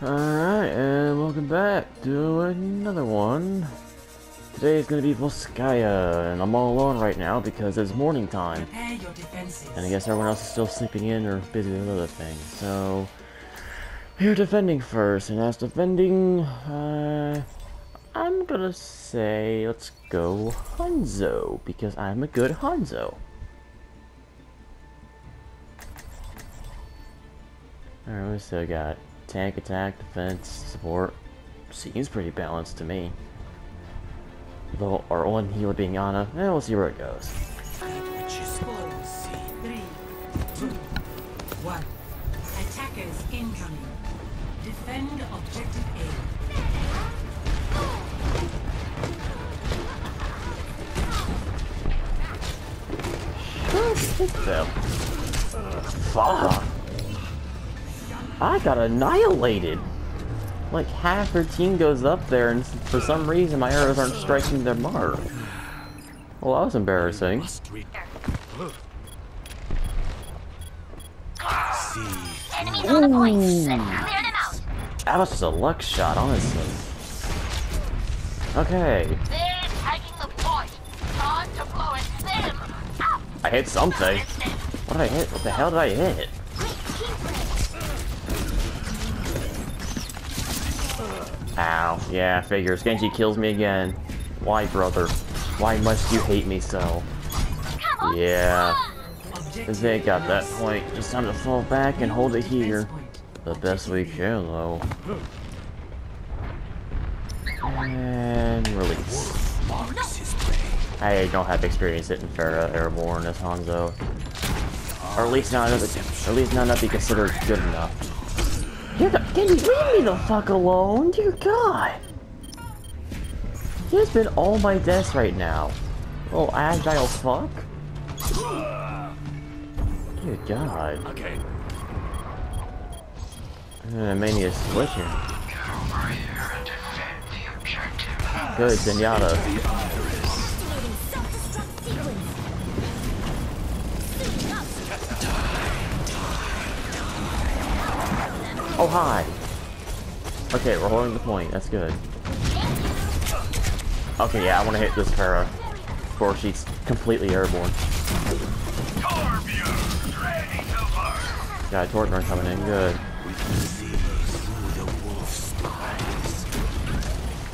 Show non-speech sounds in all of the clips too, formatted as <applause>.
Alright, and welcome back to another one. Today is gonna be Volskaya, and I'm all alone right now because it's morning time. Prepare your defenses. And I guess everyone else is still sleeping in or busy with other things, so... You're defending first, and as defending, uh... I'm gonna say, let's go Hanzo, because I'm a good Hanzo. Alright, we still got tank, attack, defense, support. Seems pretty balanced to me. Though our one healer being Ana, eh, we'll see where it goes. Three, two, one. Attackers incoming. Defend objective A. Them. Fuck. I got annihilated. Like half her team goes up there, and for some reason my arrows aren't striking their mark. Well, that was embarrassing. That was a luck shot, honestly. Okay. I hit something. What did I hit? What the hell did I hit? Ow. Yeah, figures. Genji kills me again. Why, brother? Why must you hate me so? Yeah. They got that point, just time to fall back and hold it here. The best we can, though. And release. I don't have experience hitting Pharah Airborne as Hanzo. Or at least not enough, or at least not enough to be considered good enough. You're the, can you leave me the fuck alone? Dear God! He has been all my deaths right now. Oh, agile fuck? Dear God. Okay. Uh, Mania switch here. Good, Zenyatta. Oh, hi. Okay, we're holding the point. That's good. Okay, yeah, I want to hit this Pharah before she's completely airborne. Got a Tortner coming in. Good.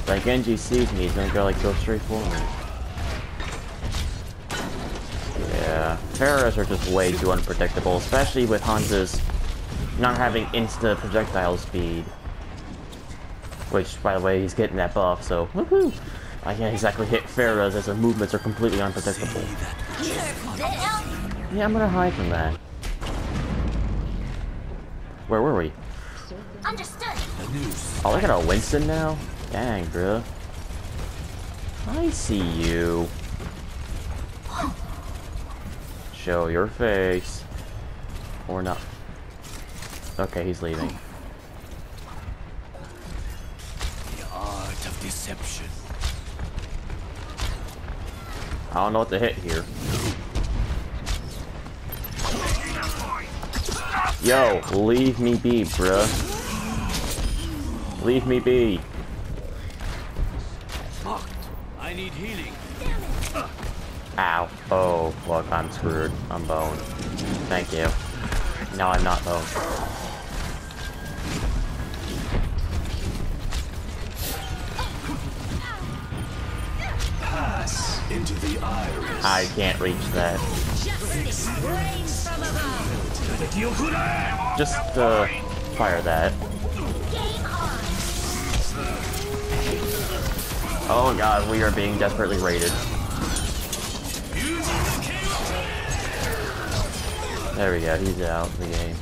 Like Genji sees me, he's gonna go like go straight for me. Yeah, Pharahs are just way too unpredictable, especially with Hanzo's not having insta projectile speed. Which, by the way, he's getting that buff, so woohoo! I can't exactly hit Pharahs as their movements are completely unpredictable. Yeah, I'm gonna hide from that. Where were we? Understood. Oh, look at our Winston now. Dang, bruh. I see you. Show your face. Or not. Okay, he's leaving. The art of deception. I don't know what to hit here. Yo, leave me be, bruh. Leave me be. I need healing. Ow. Oh, fuck, I'm screwed. I'm boned. Thank you. No, I'm not boned. I can't reach that. Just, uh, fire that. Oh god, we are being desperately raided. There we go, he's out of the game.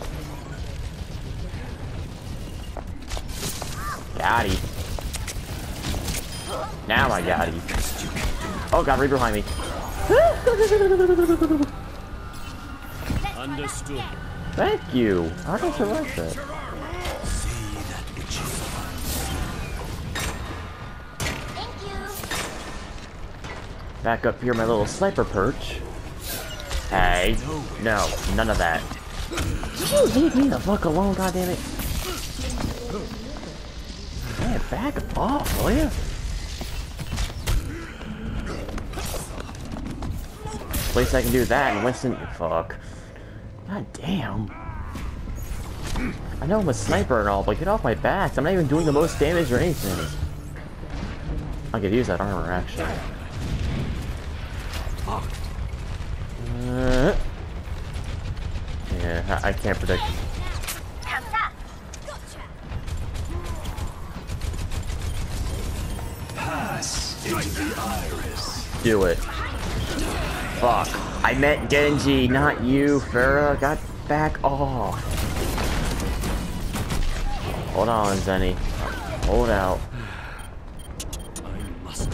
Got him. Now I got him. Oh god, right behind me. Understood. Thank you. I survive that? See that which is Thank you. Back up here, my little sniper perch. Hey. No, none of that. You leave me the fuck alone, goddammit? back off, will you? Least I can do that and Winston. Fuck. God damn. I know I'm a sniper and all, but get off my back. I'm not even doing the most damage or anything. I could use that armor, actually. Uh, yeah, I, I can't predict. Pass into the iris. Do it. Fuck. I meant Genji, not you, Pharah. Got back off. Hold on, Zenny. Hold out. I must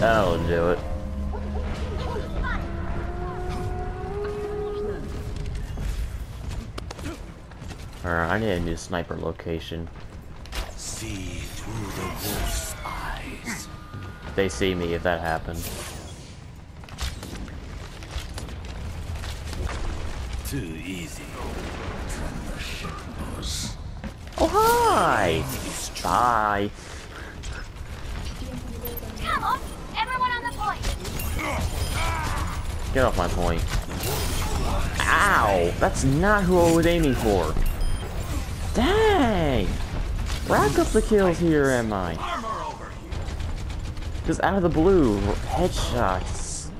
That'll do it. Alright, I need a new sniper location. See through the wolf's eyes. They see me if that happens. Too easy. From the shadows. Oh, hi! Bye. Come on, everyone on the point. Get off my point. Ow! That's not who I was aiming for. Dang! Rack up the kills here, am I? Just out of the blue, headshots.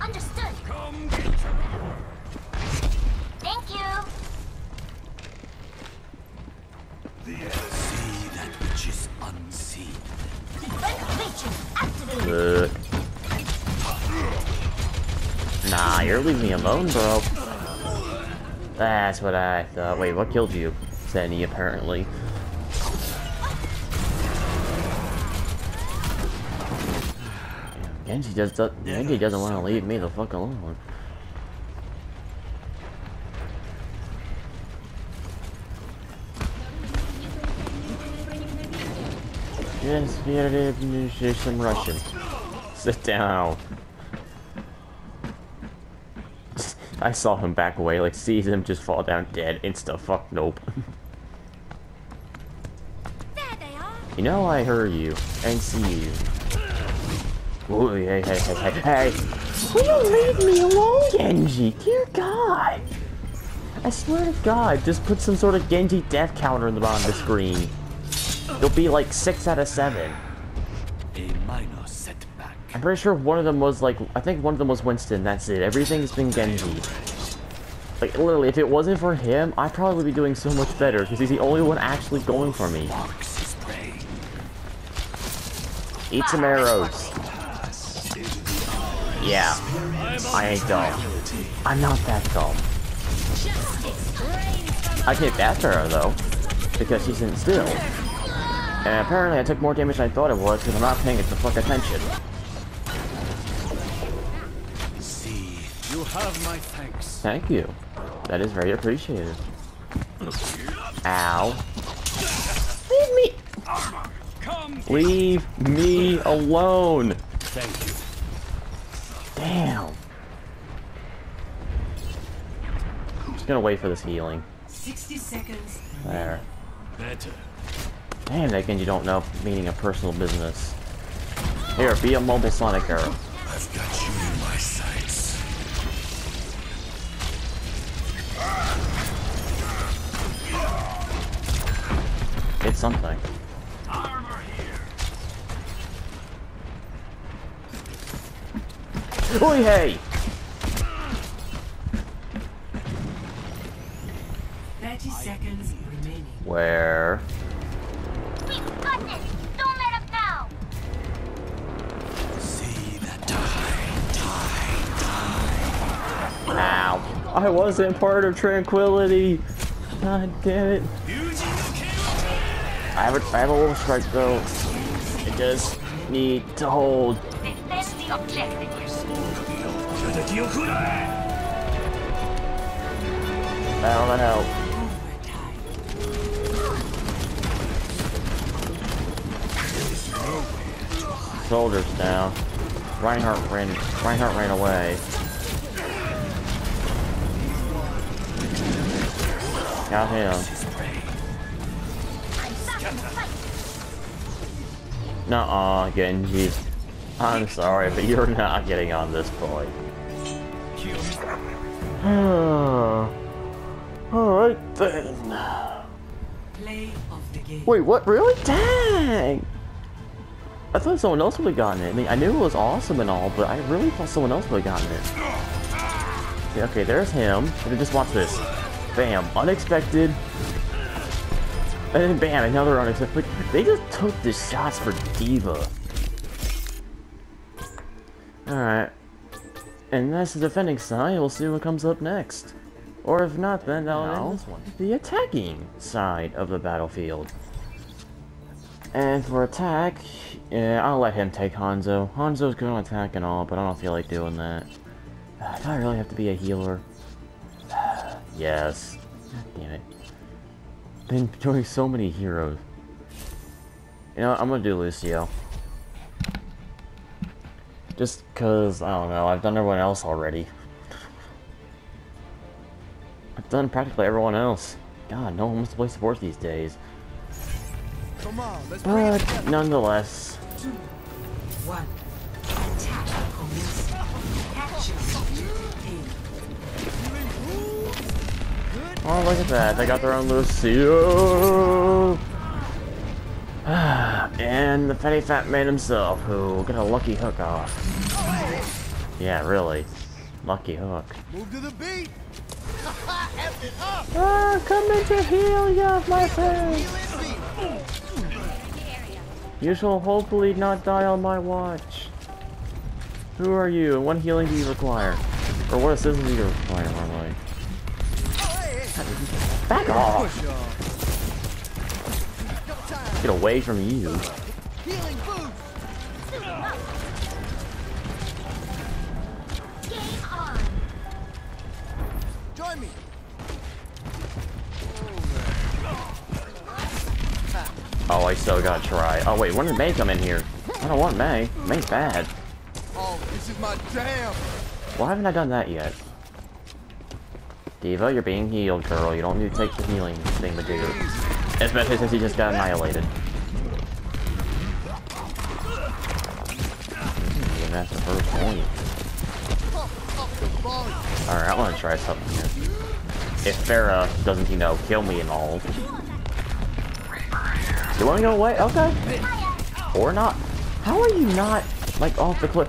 Understood. Thank you. The See that which is unseen. Defend activated. Uh, nah, you're leaving me alone, bro. That's what I thought. Wait, what killed you? Sandy, apparently. Genji just does, Genji doesn't want to leave me the fuck alone. Yes, there's some Russian. Sit down. <laughs> I saw him back away, like sees him just fall down dead. Insta fuck nope. <laughs> There they are. you know I heard you and see you. Ooh, hey, hey, hey, hey, hey! Will you leave me alone, Genji? Dear God! I swear to God, just put some sort of Genji death counter in the bottom of the screen. It'll be like 6 out of 7. A minor setback. I'm pretty sure one of them was like, I think one of them was Winston, that's it. Everything's been Genji. Like, literally, if it wasn't for him, I'd probably be doing so much better, because he's the only one actually going for me. Marks his prey. Eat some arrows. Yeah, I ain't dumb. I'm not that dumb. I can hit after her, though, because she's in still. And apparently I took more damage than I thought it was, because I'm not paying it the fuck attention. See, you have my thanks. Thank you. That is very appreciated. Ow. Leave me... Leave me alone! Thank you. Damn. I'm just gonna wait for this healing. 60 seconds. There. Better. Damn, that Genji don't know, meaning a personal business. Here, be a mobile Sonic arrow. I've got you in my sights. Hit something. Oi, hey! 30 seconds remaining. Where? We've got this. Don't let up now. See that die, die, Ow. I wasn't part of Tranquility. God damn it. I have a, I have a wolf strike though. I just need to hold. Defend the objective. 敵を食らえ I don't know. Overtime. Soldiers down. Reinhardt ran. Reinhardt ran away. Got him. Nuh-uh, Genji. I'm sorry, but you're not getting on this point. Alright then. Play of the game. Wait, what? Really? Dang! I thought someone else would have gotten it. I mean, I knew it was awesome and all, but I really thought someone else would have gotten it. Okay, okay, there's him. And just watch this. Bam, unexpected. And then bam, another unexpected. Like, they just took the shots for D.Va. Alright. And that's the defending side. We'll see what comes up next. Or if not, then I'll end this one. The attacking side of the battlefield. And for attack, yeah, I'll let him take Hanzo. Hanzo's good on attack and all, but I don't feel like doing that. Uh, <sighs> do I really have to be a healer? <sighs> yes. God damn it. Been doing so many heroes. You know, what, I'm gonna do Lucio. Just cause, I don't know, I've done everyone else already. I've done practically everyone else. God, no one wants to play support these days. Come on, let's But nonetheless, Two, one. Attack commence. Capture objective A. oh look at that, they got their own Lucio. <sighs> and the fatty fat man himself, who got a lucky hook off. Yeah, really, lucky hook. Move to the beat. F it up. Ah, coming to heal ya, my friend. Feel it beat. You shall hopefully not die on my watch. Who are you, and what healing do you require? Or what assistance do you require hey. Back off! Get away from you. Oh, I still gotta try. Oh wait, when did Mei come in here? I don't want Mei. Mei's bad. Oh, this is my jam. Why haven't I done that yet? D.Va, you're being healed, girl. You don't need to take the healing thing to do. Especially since he just got annihilated. Hmm, that's the first point. Alright, I wanna try something here. If Pharah doesn't, you know, kill me and all. You wanna go away? Okay. Or not. How are you not, like, off the cliff?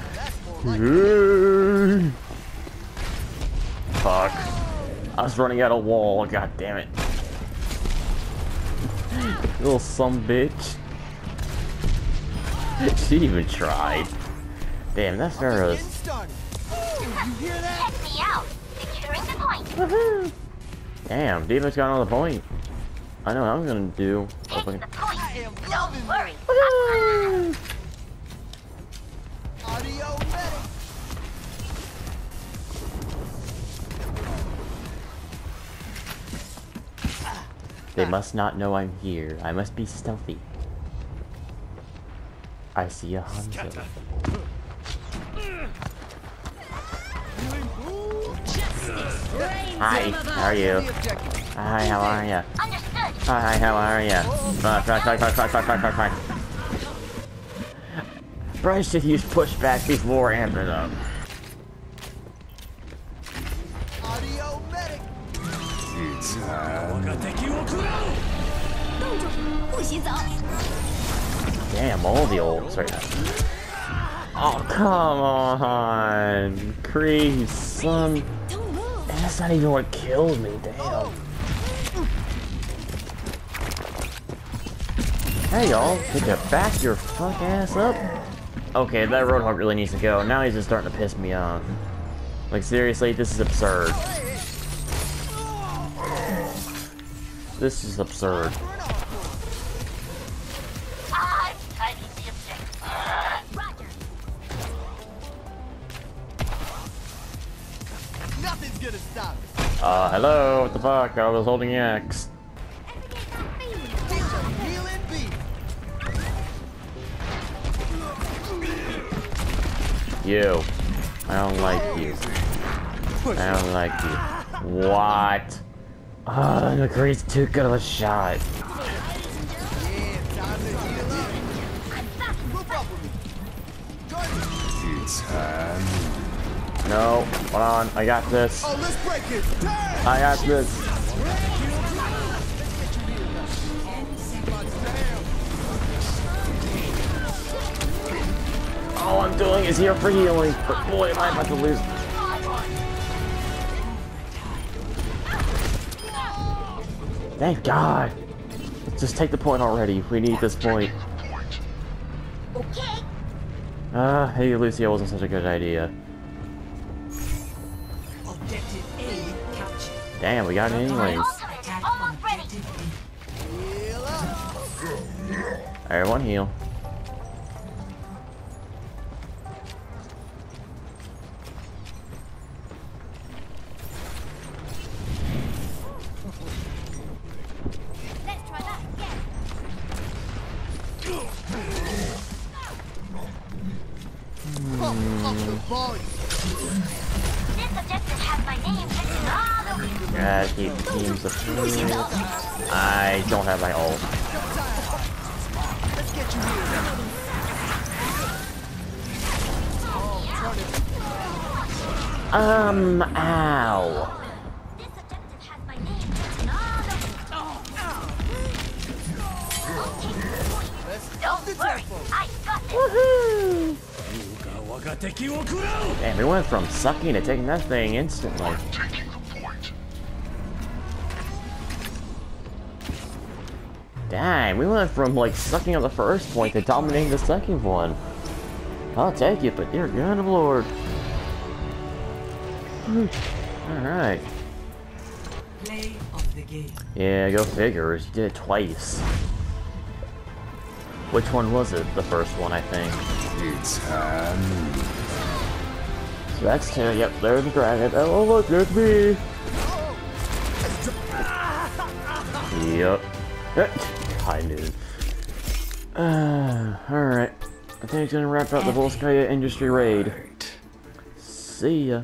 Fuck. I was running out of wall, god damn it. Little some bitch. <laughs> she even tried. Damn, that's Pharah's. Damn, D.Va's got another point. I know what I'm gonna do. Take the point. Don't worry. They must not know I'm here. I must be stealthy. I see a Hanzo. Hi, how are you? Hi, how are ya? Understood. Hi, how are ya? Fuck, fuck, fuck, fuck, fuck, fuck, fuck, fuck, fuck. Bryce should use pushback before amping up. Damn, all the right now. Oh, come on. Crease, son. That's not even what killed me, damn. Hey, y'all. Take a back your fuck ass up. Okay, that Roadhog really needs to go. Now he's just starting to piss me off. Like, seriously, this is absurd. This is absurd. I'm taking the objective. Roger. Nothing's gonna stop it. Uh, hello, what the fuck? I was holding X. You. I don't like you. I don't like you. What? Ah, McCree's too good of a shot. It's time. No, hold on, I got this. Oh, let's break it. Damn! I got this. All I'm doing is here for healing, but boy, am I about to lose. Thank God. Just take the point already. We need this point. Okay. Ah, hey, Lucio wasn't such a good idea. Objective A. Damn, we got it anyways. Ultimate Attack almost on ready. objective B. Everyone heal. I ow. this. Damn, we went from sucking to taking that thing instantly. Dang, we went from like sucking on the first point to dominating the second one. I'll take it, but dear God of Lord. Alright. Play of the game. Yeah, go figures. You did it twice. Which one was it? The first one, I think. It's time. So that's two. Yep, there's the dragon. Oh, look, there's me. Yep. I knew. Uh, alright. I think it's gonna wrap up the Volskaya Industry Raid. See ya.